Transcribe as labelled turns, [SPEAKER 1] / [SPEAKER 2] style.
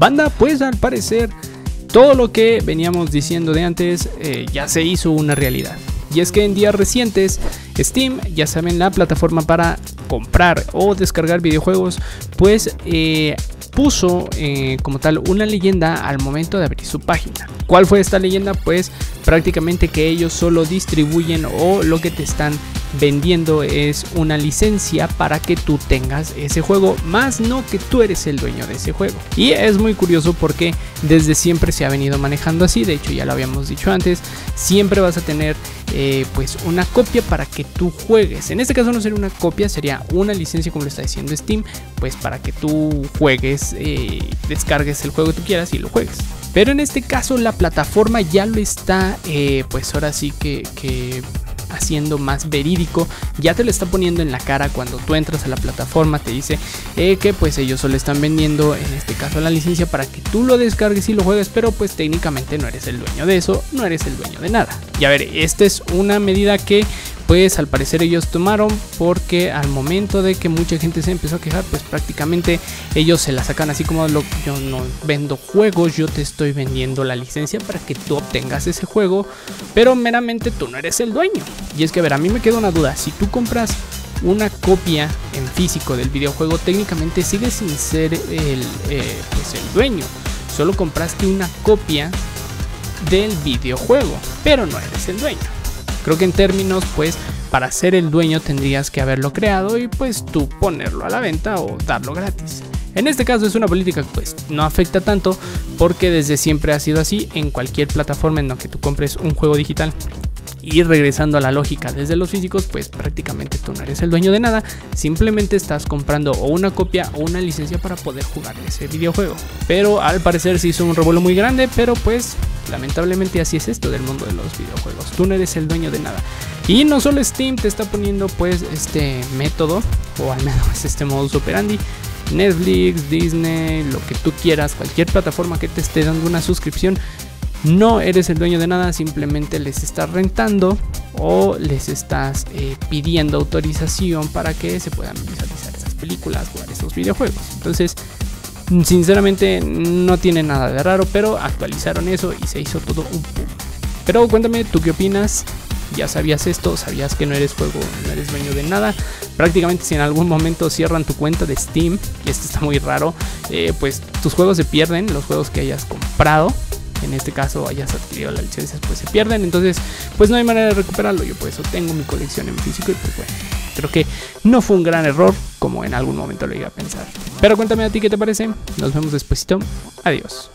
[SPEAKER 1] Banda, pues al parecer todo lo que veníamos diciendo de antes eh, ya se hizo una realidad. Y es que en días recientes Steam, ya saben, la plataforma para comprar o descargar videojuegos, pues eh, puso eh, como tal una leyenda al momento de abrir su página. ¿Cuál fue esta leyenda? Pues prácticamente que ellos solo distribuyen o lo que te están vendiendo es una licencia para que tú tengas ese juego, más no que tú eres el dueño de ese juego. Y es muy curioso porque desde siempre se ha venido manejando así, de hecho ya lo habíamos dicho antes, siempre vas a tener eh, pues una copia para que tú juegues. En este caso no sería una copia, sería una licencia como lo está diciendo Steam, pues para que tú juegues, eh, descargues el juego que tú quieras y lo juegues. Pero en este caso la plataforma ya lo está, eh, pues ahora sí que, que haciendo más verídico, ya te lo está poniendo en la cara cuando tú entras a la plataforma, te dice eh, que pues ellos solo están vendiendo en este caso la licencia para que tú lo descargues y lo juegues, pero pues técnicamente no eres el dueño de eso, no eres el dueño de nada. Y a ver, esta es una medida que pues al parecer ellos tomaron porque al momento de que mucha gente se empezó a quejar, pues prácticamente ellos se la sacan así como yo no vendo juegos, yo te estoy vendiendo la licencia para que tú obtengas ese juego, pero meramente tú no eres el dueño. Y es que a ver, a mí me queda una duda, si tú compras una copia en físico del videojuego, técnicamente sigue sin ser el, eh, pues el dueño, solo compraste una copia del videojuego, pero no eres el dueño. Creo que en términos, pues, para ser el dueño tendrías que haberlo creado y pues tú ponerlo a la venta o darlo gratis. En este caso es una política que pues no afecta tanto porque desde siempre ha sido así en cualquier plataforma en la que tú compres un juego digital. Y regresando a la lógica desde los físicos, pues prácticamente tú no eres el dueño de nada, simplemente estás comprando o una copia o una licencia para poder jugar ese videojuego. Pero al parecer se hizo un revuelo muy grande, pero pues lamentablemente así es esto del mundo de los videojuegos. Tú no eres el dueño de nada. Y no solo Steam te está poniendo pues este método, o al menos este modus operandi, Netflix, Disney, lo que tú quieras, cualquier plataforma que te esté dando una suscripción, no eres el dueño de nada, simplemente les estás rentando o les estás eh, pidiendo autorización para que se puedan visualizar esas películas, jugar esos videojuegos. Entonces, sinceramente no tiene nada de raro, pero actualizaron eso y se hizo todo un pum. Pero cuéntame, ¿tú qué opinas? ¿Ya sabías esto? ¿Sabías que no eres juego, no eres dueño de nada? Prácticamente si en algún momento cierran tu cuenta de Steam, y esto está muy raro, eh, pues tus juegos se pierden, los juegos que hayas comprado en este caso hayas adquirido las licencias pues se pierden. Entonces pues no hay manera de recuperarlo. Yo por eso tengo mi colección en físico y pues bueno creo que no fue un gran error como en algún momento lo iba a pensar. Pero cuéntame a ti qué te parece. Nos vemos despuesito. Adiós